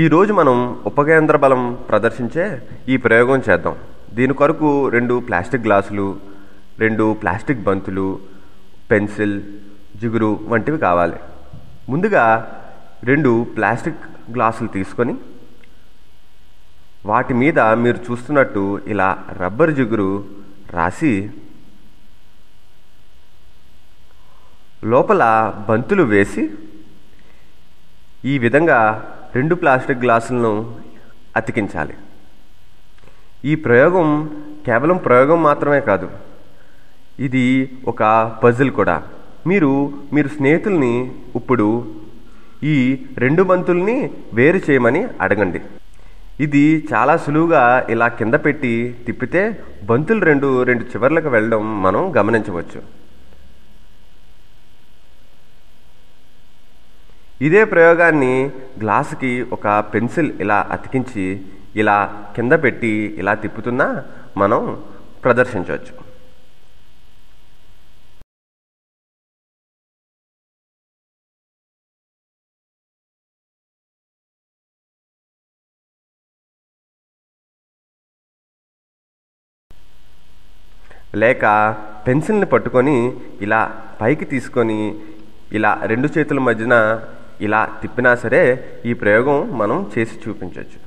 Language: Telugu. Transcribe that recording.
ఈరోజు మనం ఉపకేంద్ర బలం ప్రదర్శించే ఈ ప్రయోగం చేద్దాం. దీని కొరకు రెండు ప్లాస్టిక్ గ్లాసులు రెండు ప్లాస్టిక్ బంతులు పెన్సిల్ జిగురు వంటివి కావాలి. ముందుగా రెండు ప్లాస్టిక్ గ్లాసులు తీసుకొని వాటి మీద మీరు చూస్తున్నట్టు ఇలా రబ్బర్ జిగురు రాసి లోపల బంతులు వేసి ఈ విధంగా రెండు ప్లాస్టిక్ గ్లాసులను అతికించాలి. ఈ ప్రయోగం కేవలం ప్రయోగం మాత్రమే కాదు ఇది ఒక పజిల్ కూడా. మీరు మీరు స్నేహితుల్ని ఇప్పుడు ఈ రెండు బంతుల్ని వేరు చేయమని అడగండి. ఇది చాలా సులువుగా ఇలా కింద పెట్టి తిప్పితే బంతులు రెండు రెండు చివర్లకు వెళ్ళడం మనం గమనించవచ్చు. ఇదే ప్రయోగాన్ని గ్లాసుకి ఒక పెన్సిల్ ఇలా అతికించి ఇలా కింద పెట్టి ఇలా తిప్పుతున్నా మనం ప్రదర్శించవచ్చు. లేక పెన్సిల్ని పట్టుకొని ఇలా పైకి తీసుకొని ఇలా రెండు చేతుల మధ్యన ఇలా తిప్పినా సరే ఈ ప్రయోగం మనం చేసి చూపించవచ్చు.